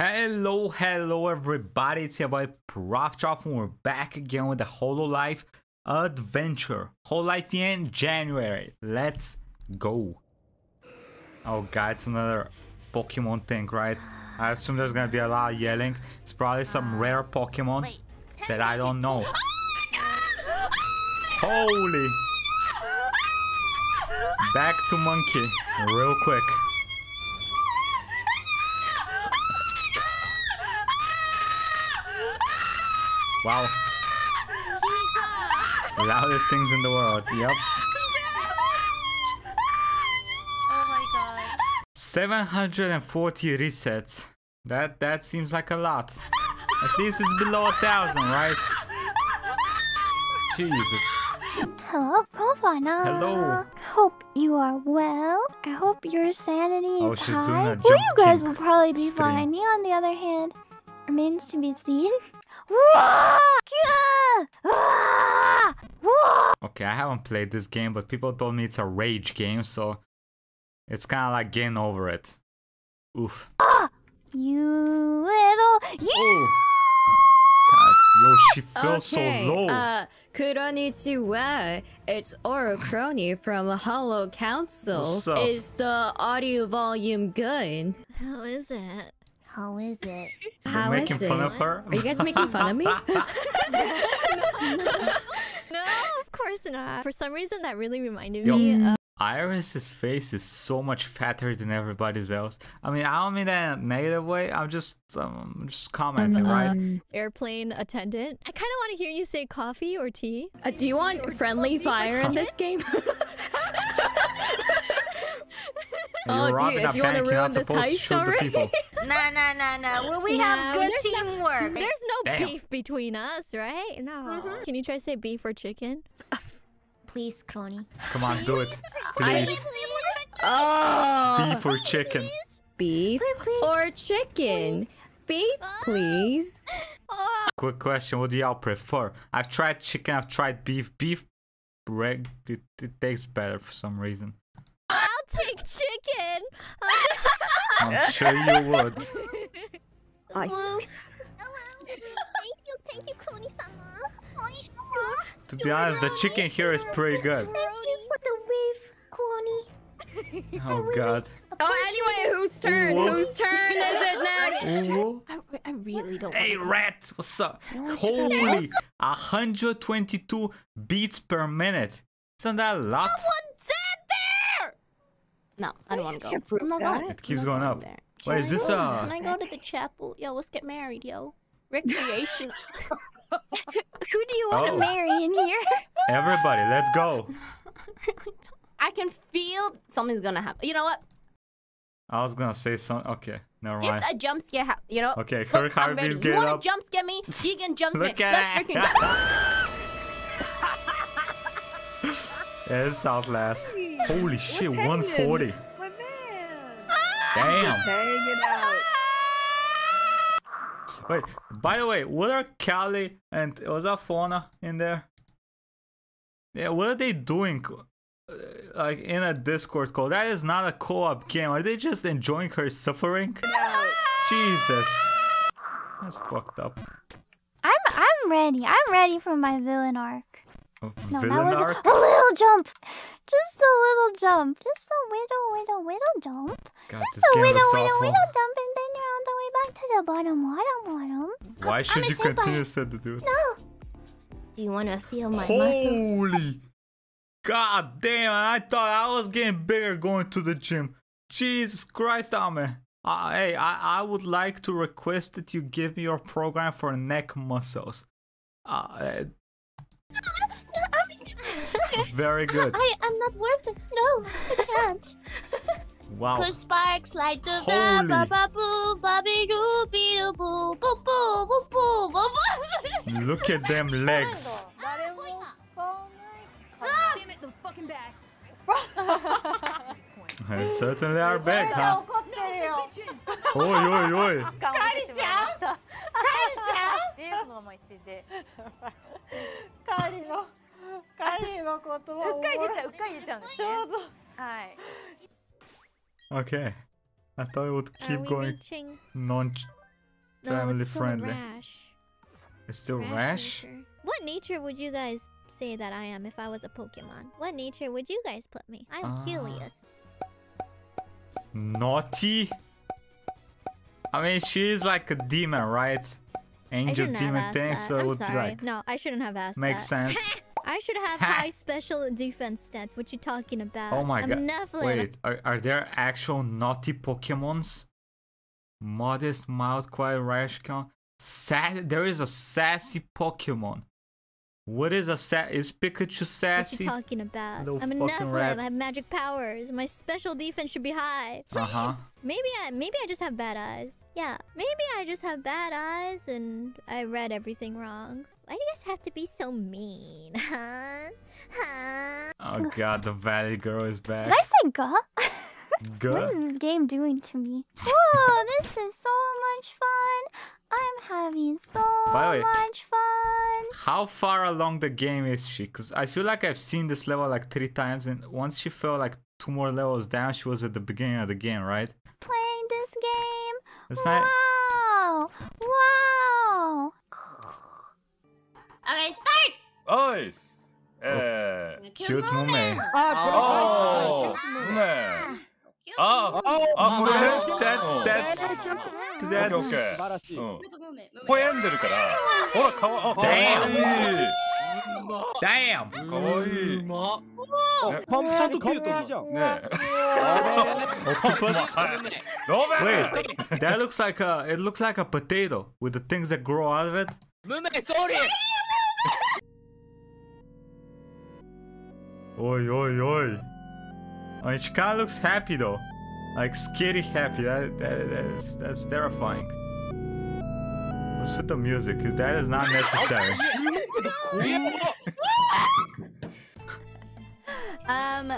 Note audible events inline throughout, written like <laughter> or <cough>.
Hello, hello everybody, it's your boy Proftrof and we're back again with the Hololive adventure. Hololive in January. Let's go. Oh god, it's another Pokemon thing, right? I assume there's gonna be a lot of yelling. It's probably some rare Pokemon that I don't know. Holy! Back to Monkey, real quick. Wow. Loudest things in the world. Yep. Oh my god. 740 resets. That that seems like a lot. At least it's below a thousand, right? Jesus. Hello, Profana. Hello. Hope you are well. I hope your sanity oh, is Oh, she's high. doing a well, you guys will probably be stream. fine. Me, on the other hand, remains to be seen. Wah! Yeah! Wah! Okay, I haven't played this game, but people told me it's a rage game, so it's kind of like getting over it. Oof. You little. You. Oh. God, yo, she feels okay, so low. uh, konnichiwa. It's Ouro Kronii from Hollow Council. What's up? Is the audio volume good? How is it? How is it? <laughs> You're How making is fun it? of her? Are you guys making fun of me? <laughs> No, of course not. For some reason, that really reminded Yo. me of IRyS's face is so much fatter than everybody's else. I mean, I don't mean that in a negative way. I'm just, um, just commenting, right? airplane attendant. I kind of want to hear you say coffee or tea. Uh, do you want friendly fire in this game? <laughs> You're Oh, do you- robbing a do you wanna bank. You're ruin not this supposed to heist shoot the already? People. Nah, nah, nah, nah. Well, we have good there's no- teamwork. There's no Damn. beef between us, right? No. Mm-hmm. Can you try to say beef or chicken? Please, Kronii. Come on, do it, please. oh, Beef or chicken? beef or chicken? Beef, please. Oh. Oh. Quick question: What do y'all prefer? I've tried chicken. I've tried beef. Beef bread. It, it tastes better for some reason. I'll take chicken. <laughs> I'm sure you would. I s- Thank you, thank you, Kronii-sama. To be honest, the chicken here is pretty good. Thank you for the wave, Kronii. Oh God. Oh, anyway, whose turn? Whoa. Whose turn is it next? I, I really don't. Hey, rat! What's up? Holy, 122 beats per minute. Isn't that a lot? No, I don't want to go. I'm not going. It keeps going up. there. Wait, is I this go? uh? Can I go to the chapel? Yo, let's get married, yo. Recreation. <laughs> <laughs> Who do you want to Oh. marry in here? <laughs> Everybody, let's go. I can feel something's gonna happen. You know what? I was gonna say something. Okay, never mind. If a jump scare happens, you know. Okay, her I'm heartbeat's ready. getting You wanna jump scare me? You can jump scare Look me. at Let's freaking go. Yeah, it's Outlast. Holy shit, 140. Damn. Hanging out. Wait, by the way, what are Calli and was that Fauna in there? Yeah, what are they doing? uh, Like in a Discord call. That is not a co-op game. Are they just enjoying her suffering? Jesus. That's fucked up. I'm I'm ready. I'm ready for my villain arc. No, that was arc? a little jump. Just a little jump. Just a little, little, little jump. God, Just a little, little, awful. little jump, and then you're on the way back to the bottom, bottom, bottom. Why should I'm you continue said the dude? No. Do you wanna feel my muscles? Holy God damn, I thought I was getting bigger going to the gym. Jesus Christ, Ame. Uh, hey, I, I would like to request that you give me your program for neck muscles. Uh, <laughs> Very good. I am not worth it. No, I can't. <laughs> Wow. Cause sparks the ba ba boo doo be doo boo boo boo boo boo boo boo. <laughs> Look at them legs. Ah, I certainly are back, huh? Oi, oi, oi. Calma, deixa レースの思いついて。カリの、カリのことはうっかり出ちゃう、うっかり出ちゃうんですね。ちょうど。はい。 Okay. I thought it would Are keep we going reaching? non No, family it's still friendly. Rash. It's still Rash rash. nature. What nature would you guys say that I am if I was a Pokemon? What nature would you guys put me? I'm Ah. curious. Naughty. I mean, she's like a demon, right? I Angel shouldn't have demon asked thing, that. so it I'm would be sorry. like No, I shouldn't have asked makes that. sense. <laughs> I should have Ha! high special defense stats. What you talking about? Oh my I'm god. Wait, are, are there actual naughty Pokemons? Modest, mild, quiet, rash count. Sa- there is a sassy Pokemon. What is a sa- is Pikachu sassy? What are you? Talking about? Little I'm a Nephilim. I have magic powers. My special defense should be high. Uh huh. Maybe I maybe I just have bad eyes. Yeah, maybe I just have bad eyes and I read everything wrong. Why do you guys have to be so mean, <laughs> huh? Huh? Oh god, the Valley Girl is back. Did. I say "ga"? <laughs> What Good. is this game doing to me? Whoa, <laughs> this is so much fun. I'm having so way- much fun. How far along the game is she? Because I feel like I've seen this level like three times, and once she fell like two more levels down, she was at the beginning of the game, right? Playing this game. It's not. Okay, start! 어이스! 예. 큐트 movement. 아, 어, oh, 아, 아,これ stats, stats. オッケーオッケー。うん。微笑んでるから。ほら、かわ、あ、かわいい。Damn. Damn! 거의. 펌스도 컴퓨터죠. 네. Octopus. Wait, <laughs> that looks like a it looks like a potato with the things that grow out of it. Mumei, sorry. Oi, oi, oi. I mean, she kind of looks happy though, like scary happy. That, that that's that's terrifying. What's with the music? 'Cause that is not <laughs> necessary. <laughs> Um,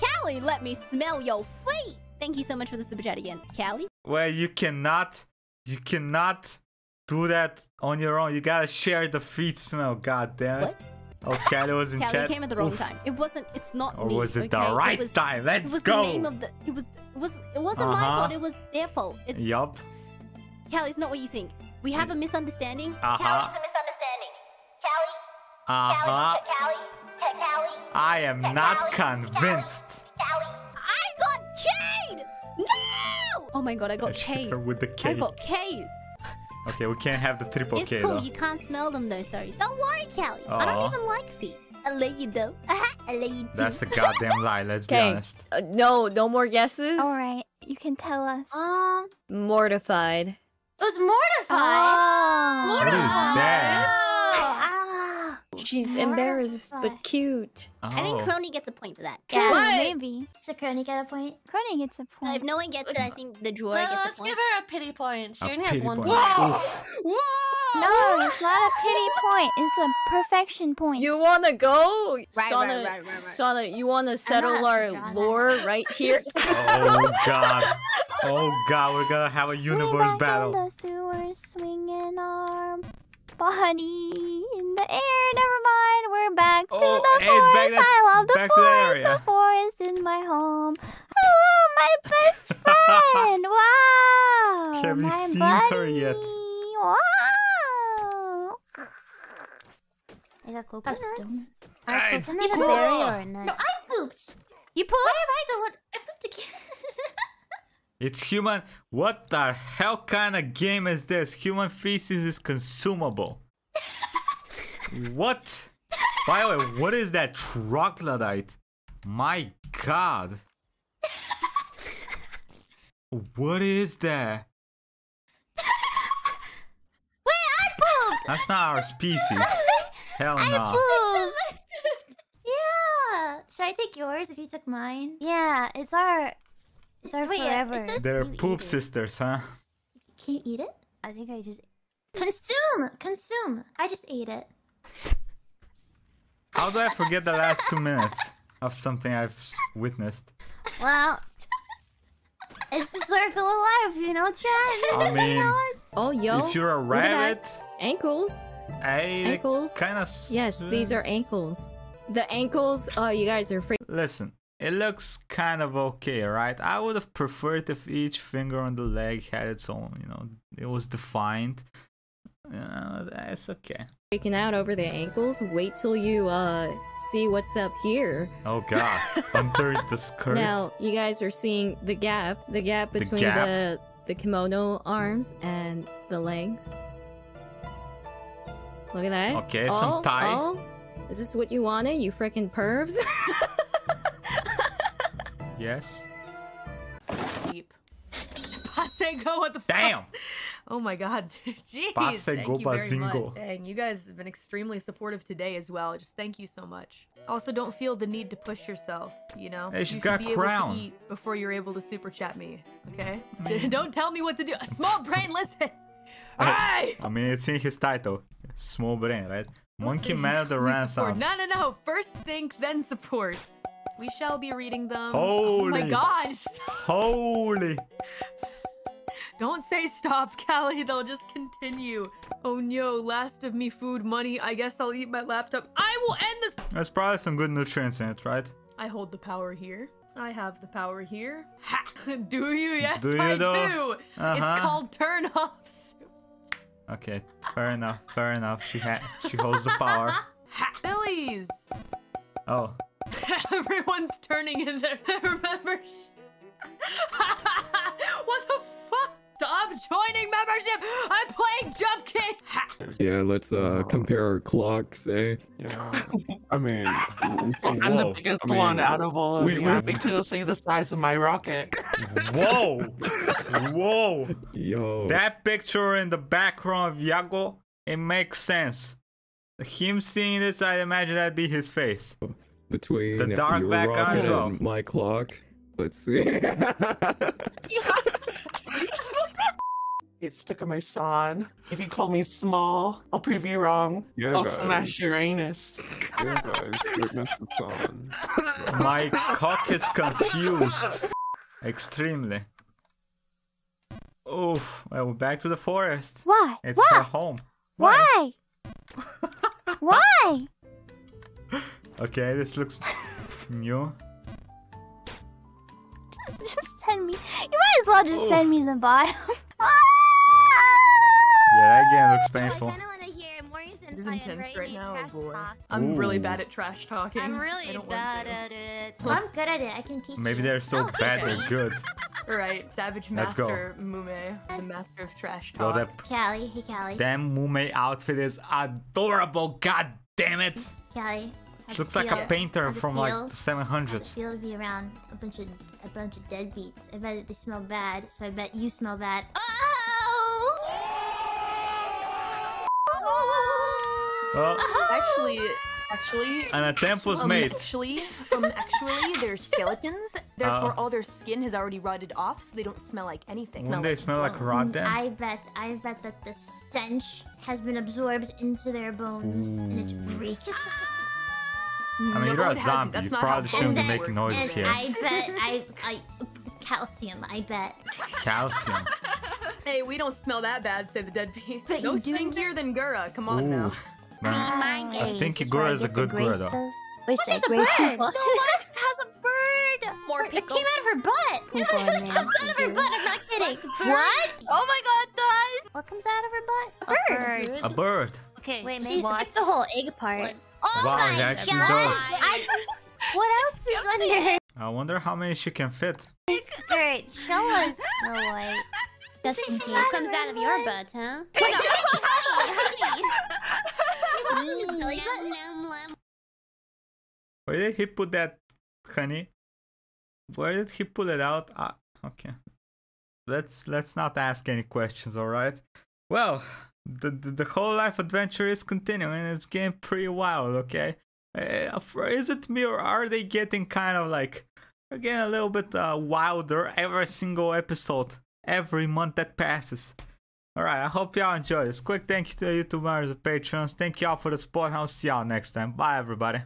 Calli, let me smell your feet. Thank you so much for the super chat again, Calli. Well, you cannot, you cannot do that on your own. You gotta share the feet smell. God damn it. What? Oh, Calli was in Calli chat. came at the wrong Oof. time. It wasn't. It's not Or me. was it the okay? right was, time? It Let's it was go. the name of the. It was. It was. It wasn't my Uh-huh. fault. It was their fault. It's Yup. Calli. It's not what you think. We have a misunderstanding. Uh huh. misunderstanding. Calli, Uh huh. Calli, Calli, I am not convinced. Calli. I got Cade. No! Oh my god, I got Cade. with the I K. got Cade. Okay, we can't have the triple It's K cool. though. You can't smell them though. Sorry. Don't worry, Calli. I don't even like feet. I let you though. <laughs> I let you too. That's a goddamn lie. Let's be Okay. honest. Uh, no, no more guesses. All right, you can tell us. Um, Mortified. it was mortified. Oh. What is that? She's Mortified. embarrassed but cute. I think Oh. Kronii gets a point for that. Yeah, What? maybe. Should Kronii get a point? Kronii gets a So point. if no one gets it, I think the drawer No, gets a let's point. give her a pity point. She A only has one point. point. Oof. Whoa! No, it's not a pity point. It's a perfection point. You wanna go? Right, Sana, right, right, right, right. Sana, you wanna settle our draw that. lore right here? <laughs> Oh god. Oh god, we're gonna have a universe back battle. The sewers, swinging our body in the air. Never mind, we're back to Oh, the hey, it's back forest. that- I love the back forest. The forest is my home. Hello, my best <laughs> friend. wow. Have you my seen buddy. her yet? Wow. I got coconuts. Ah, it's Isn't it a berry or a nut? No, I pooped. You pooped? Why have I the one? I pooped again. It's human. What the hell kind of game is this? Human feces is consumable. <laughs> what? By the way, what is that troglodyte? My god. What is that? Wait, I pooped. That's not our species. <laughs> Hell I no. pooped. <laughs> yeah. Should I take yours if you took mine? Yeah, it's our. It's our Wait, forever. it says They're You poop sisters, huh? Can you eat it? I think I just consume. Consume. I just ate it. How do I forget the last two <laughs> minutes of something I've witnessed? Well, it's the circle of life, you know, Chad. I <laughs> mean, Oh, yo. if you're a Look rabbit, Ankles. I Ankles? kind of. Yes, these are ankles. The ankles, oh, you guys are freak. Listen, it looks kind of okay, right? I would have preferred if each finger on the leg had its own, you know, it was defined. Uh, that's okay. Breaking out over the ankles. Wait till you uh see what's up here. Oh god, <laughs> under the skirt. Now you guys are seeing the gap, the gap The between gap? the the kimono arms and the legs. Look at that. Okay, some Oh, tie. oh. Is this what you wanted, you freaking pervs? <laughs> Yes. Deep. Pasego, what the fuck? Damn. Oh my god, <laughs> jeez. Pasego thank you very Bazingo. Dang, you guys have been extremely supportive today as well. Just thank you so much. Also, don't feel the need to push yourself, you know? Hey, she's you got be crown. able to eat before you're able to super chat me, okay? <laughs> don't tell me what to do. Small brain, listen! <laughs> Hey! I mean, it's in his title. Small brain, right? Monkey Man of the support- Renaissance. No, no, no. First think, then support. We shall be reading them. <laughs> Oh my Holy. god! Stop. Holy. <laughs> Don't say stop, <laughs> Calli. They'll just continue. Oh no, last of me food, money. I guess I'll eat my laptop. I will end this. There's probably some good nutrients in it, right? I hold the power here. I have the power here. Ha! Do you? Yes, Do you I though? do. Uh-huh. It's called turn offs. Okay, fair enough, fair enough. She ha- she holds the power. Billies. Oh, <laughs> Everyone's turning in their, <laughs> their members. <laughs> what the fuck? Stop joining membership. I'm playing Jump King. Yeah, let's uh compare our clocks, eh? Yeah. I mean, I'm the biggest I mean, one out of all of we- you. we- Wait till you see the size of my rocket. whoa, whoa! Yo. That picture in the background of YAGOO, it makes sense. Him seeing this, I imagine that'd be his face. Between the dark your background rocket as well. and my clock. Let's see. It's stuck in my son. If you call me small, I'll prove you wrong. Yeah, I'll guys. smash Uranus. yeah, guys, witness the sun. My cock is confused. Extremely. Oof. Well, back to the forest. Why? It's Why? her home. Why? <laughs> Why? Okay, this looks new. Just, just send me. You might as well just send me the bottom. <laughs> Yeah, that game looks painful. I want to hear more This is intense right now. Oh trash boy. talk. I'm really bad at trash talking. I'm I really don't want bad to. at it. Well, I'm good at it. I can teach Maybe you. they're so Oh, bad okay. they're good. <laughs> Right, Savage Let's go. Master Mumei, the master of trash Yo, talk. that Calli, hey Calli. damn Mumei outfit is adorable. God damn it! Calli. She looks like a painter from like the 700s. Feel to be around a bunch of a bunch of deadbeats. I bet they smell bad, so I bet you smell bad. Well, Actually, actually, an attempt was um, made. Actually, um, actually, they're <laughs> skeletons. Therefore, Uh. all their skin has already rotted off, so they don't smell like anything. Wouldn't they smell like rot then? I bet, I bet that the stench has been absorbed into their bones and it reeks. I mean, No, you're it a zombie. You probably how shouldn't be making work. noises here. I bet, I, I, calcium. I bet. Calcium. <laughs> Hey, we don't smell that bad, say the deadbeat. But no stinkier than Gura. Come on Ooh. now. Man, a stinky gura is a good gura though. Wish What a great bird? people. <laughs> So what has a bird? More it came out of her butt. Poop it comes out of her butt. I'm not kidding. What? Oh my god, guys! What comes out of her butt? A, bird. A bird. Okay, Wait, just maybe watch. skip the whole egg part. Oh Wow, my it god! actually does. I just. What else is under here? I wonder how many she can fit. her skirt? Show us, Snow White. Just in case. What comes out of your butt, huh? <laughs> Where did he put that honey? Where did he pull it out? Ah, okay. Let's let's not ask any questions, all right? Well, the the, the whole life adventure is continuing. It's getting pretty wild. Okay, uh, is it me or are they getting kind of like again a little bit uh, wilder every single episode, every month that passes? All right, I hope y'all enjoy this. Quick thank you to the YouTubers and Patreons. Thank y'all for the support. I'll see y'all next time. Bye, everybody.